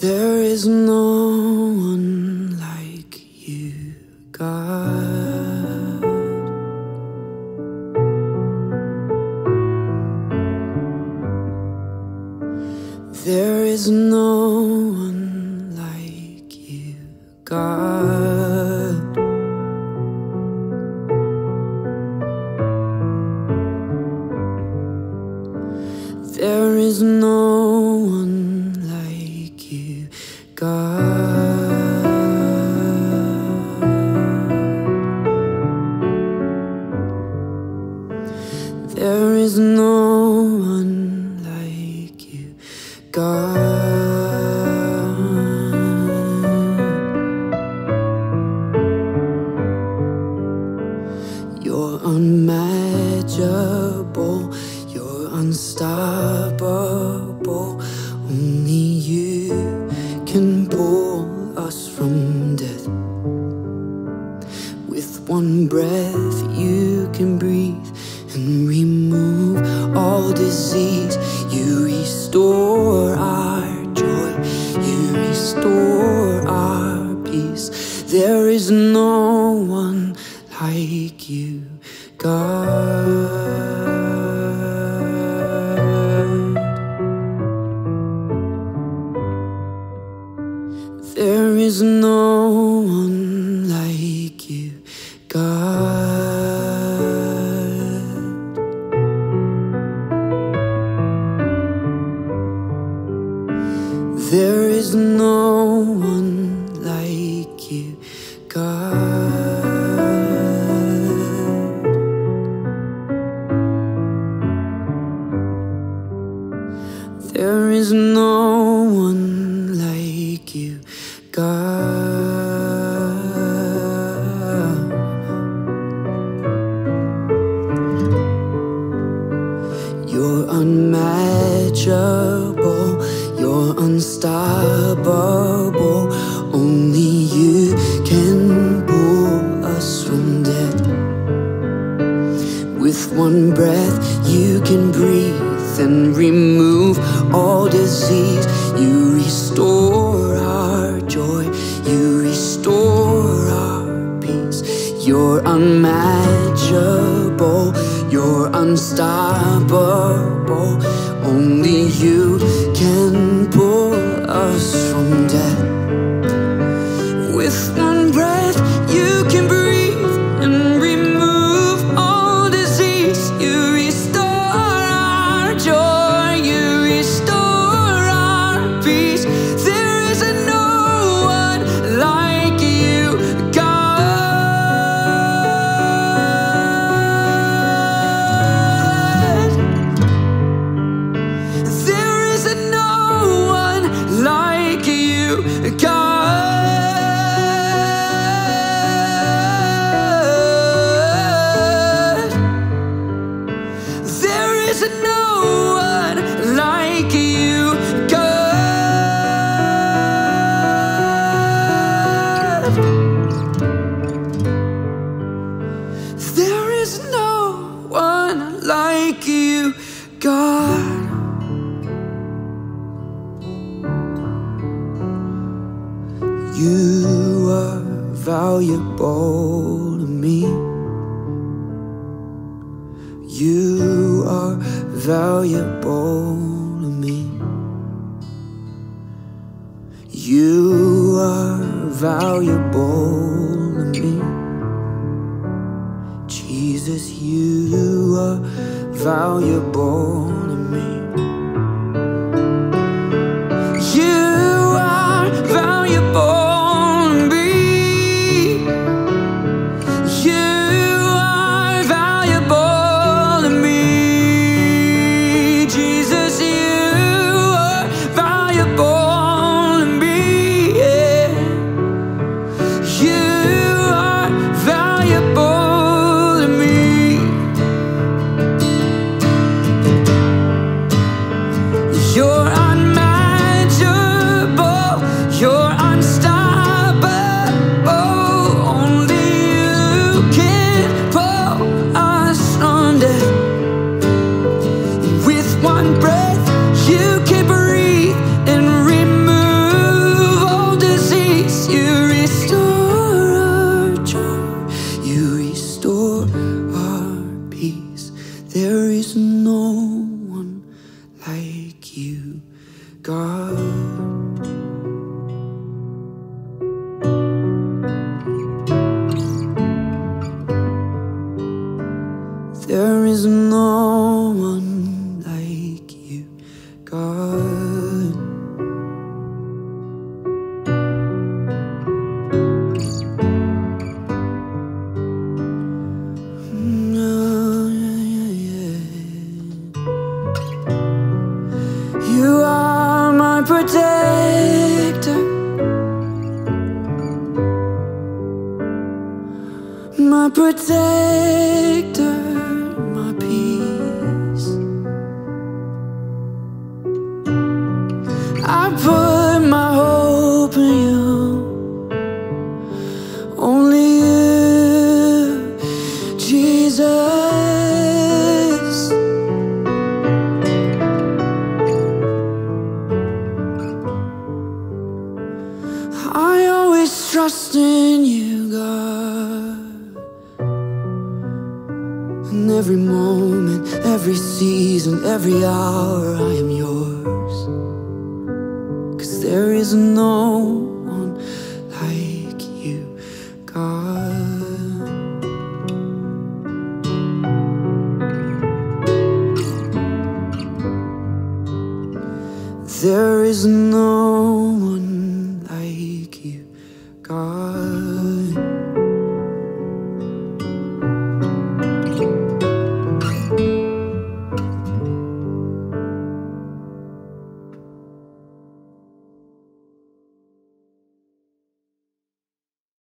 There is no one like you, God. There is no one like you, God. There is no one no one like you, God. You're unmatchable, you're unstoppable. Only you can pull us from death. With one breath, you can breathe disease. You restore our joy, you restore our peace. There is no one like you, God. God. You're unmatchable, There is no one like you, God. There is no one like you, God. You are valuable to me. You are valuable to me. You are valuable to me. Jesus, you are valuable You are my protector. My protector, my peace. I put In every moment, every season, every hour, I am yours. Cause there is no one like you, God. There is no